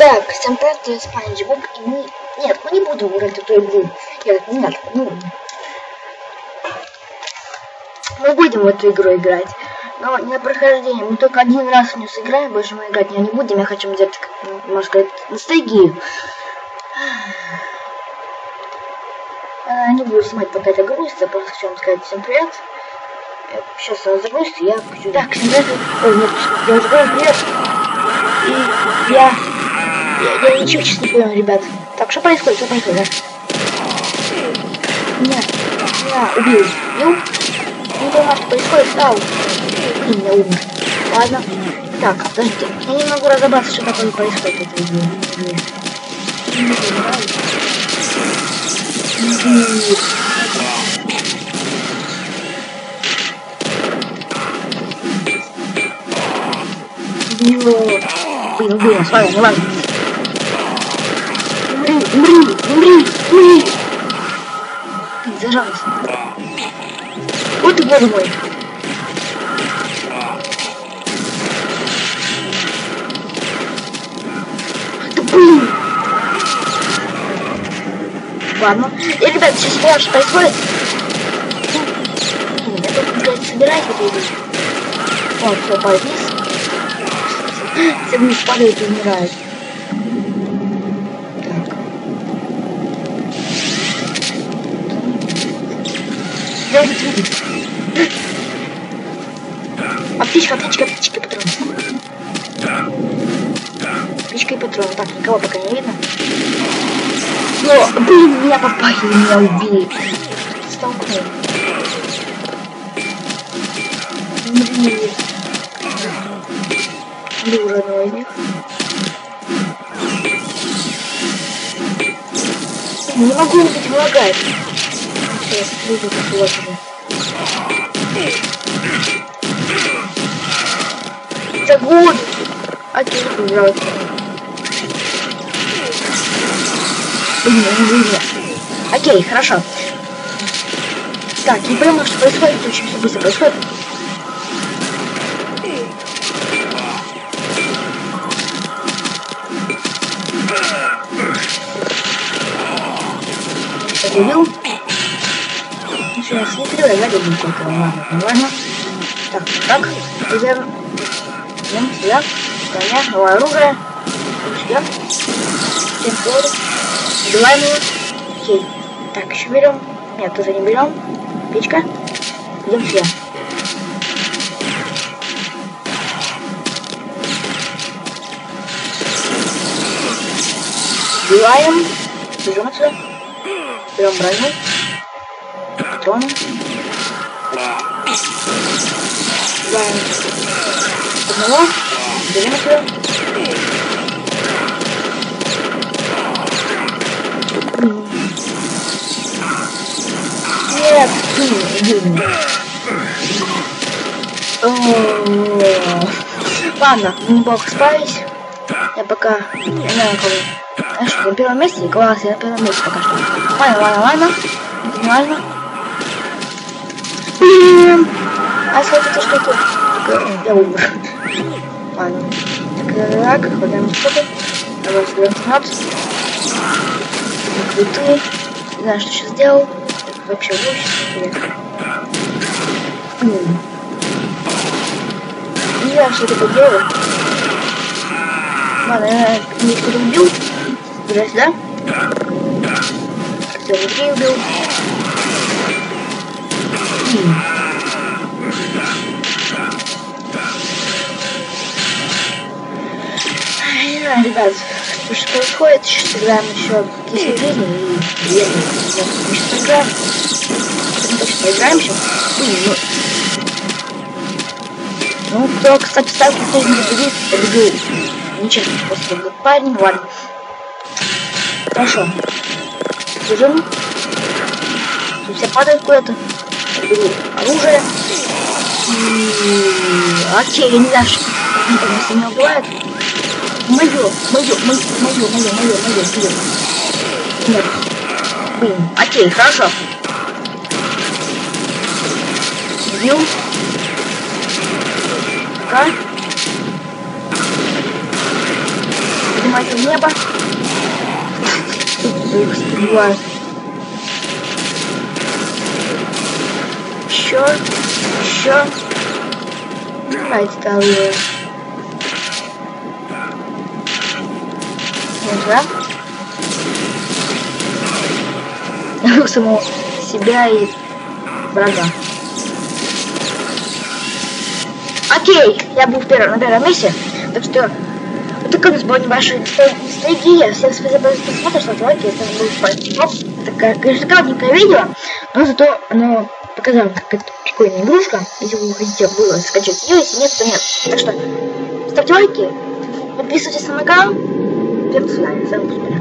Так, всем привет, это Спанч Боб, и мы... Нет, мы не будем играть эту игру. Нет, нет, ну... Мы будем в эту игру играть. Но не на прохождение. Мы только один раз в нее сыграем, больше мы играть не будем. Я хочу взять, можно сказать, ностальгию. Я не буду снимать, пока это грузится. Просто хочу вам сказать всем привет. Сейчас она загрузится, я включу. Так, всем привет. Ой, нет, я уже говорю привет. И я я, я ничего сейчас не понял, ребят. Так, что происходит? Что происходит? Меня, меня убили. Убил? Не понимаю, что происходит. Ау. Блин, я умер. Ладно. Так, подождите. Я не могу разобраться, что такое происходит в этой игре. Блин, блин, ладно, ладно умри, умри, умри. Ты зажался. Вот ты, боже мой. Да блин. Ладно. И, ребят, сейчас понял, что происходит. Я только, блядь, собираюсь это игру. Вот, все, падает вниз. Все вниз падают и умирают. Видит, видит. Аптечка, аптечка, аптечка, патрон. Аптечка и патрон. Так, никого пока не видно. Но, блин, меня попали, меня убили. Столкнул. Блин. Убил уже одного из них. Не могу убить, влагает выйду как лошади. Это гуд! А ты пожалуйста. Окей, хорошо. Так, не понимаю, что происходит, очень все быстро происходит. Убил. Не перевай, я люблю только ладно, ладно. Так, так, идем. Идем сюда. Коня, оружие. Привет. Убиваем его. Окей. Так, еще берем. Нет, тоже не берем. Печка. Идем сюда. Убиваем. Бежим отсюда. Берем броню Убиваем одного. Его. Нет. Ладно, неплохо справились. Я пока не знаю кого. Знаешь, на первом месте, класс, я на первом месте пока что. Ладно, ладно, ладно. Не важно. Блин! А вот это что тут? Я умер. Ладно. Так, так, ходим что-то. Давай сюда назад. Крутые. Не знаю, что сейчас сделал. Вообще Блин. Не знаю, что это делаю. Ладно, я никто убил. Здрасте, да? Все, людей убил. Не знаю, ребят, что происходит, сейчас играем еще 10 жизней и мы сейчас поиграем. Точно поиграем сейчас. Ну, кто, кстати, кто не победит, победил. Нечестно, просто был парень, ладно. Хорошо. Тут все падают куда-то беру оружие. Окей, я не знаю, что если меня убивают. Мое, мое, мое, мое, мое, мое, мое, мое. Нет. Блин, окей, хорошо. Убил. Ка. поднимать в небо. Тут их сбивают. Еще, еще. Давайте вторую. Уже. Самого себя и врага. Окей, я был в первом, на первом месте, так что вот такая у нас была небольшая ностальгия. Всем спасибо за просмотр, ставьте лайки, это был ну, такая, конечно, кратенькое видео, но зато оно показало, как это прикольная игрушка. Если вы хотите было скачать ее, если нет, то нет. Так что ставьте лайки, подписывайтесь на мой канал. Всем до свидания,